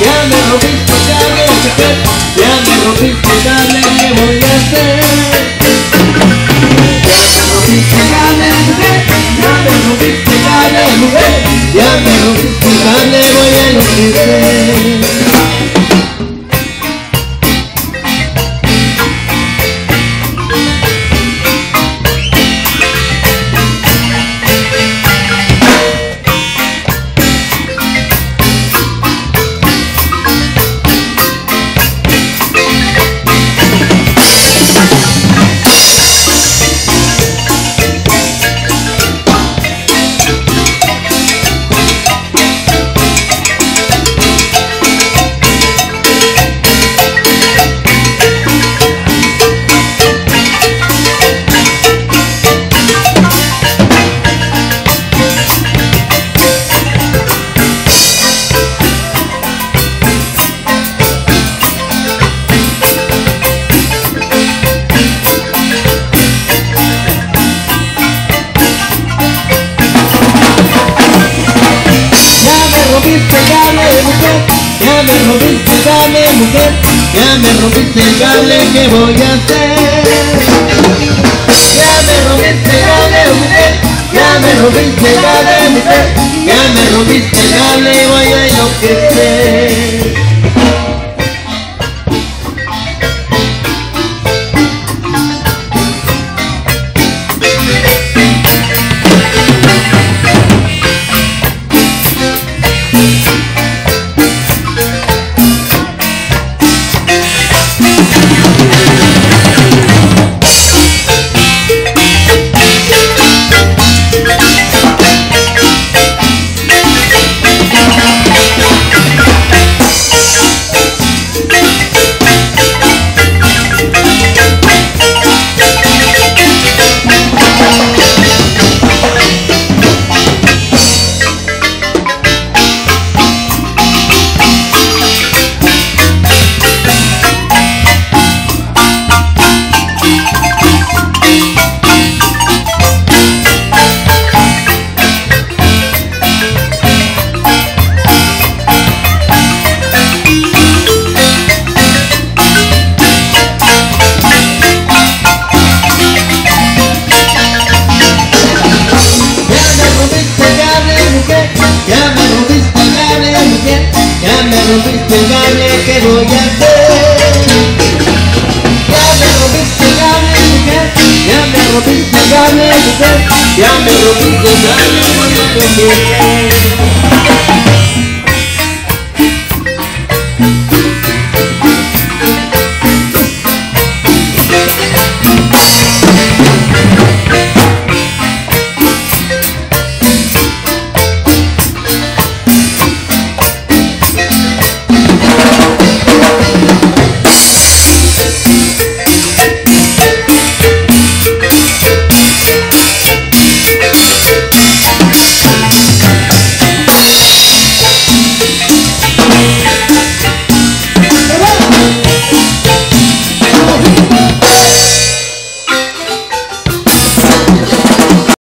Ya me lo dijo, ya me lo dijo, ya me lo dijo, ya me voy a hacer. Ya me lo dijo, ya me voy a enloquecer. Cable, mujer, ya me rompiste el cable, mujer, ya me rompiste el cable, ¿qué voy a hacer? Ya me rompiste el cable, mujer, ya me rompiste el cable, mujer, ya me rompiste el cable, voy a enloquecer. Mujer, ya me rompiste el cable, ¿qué voy a hacer? Ya me rompiste el cable, mujer, ya me rompiste el cable, mujer, ya me rompiste el cable, voy a enloquecer.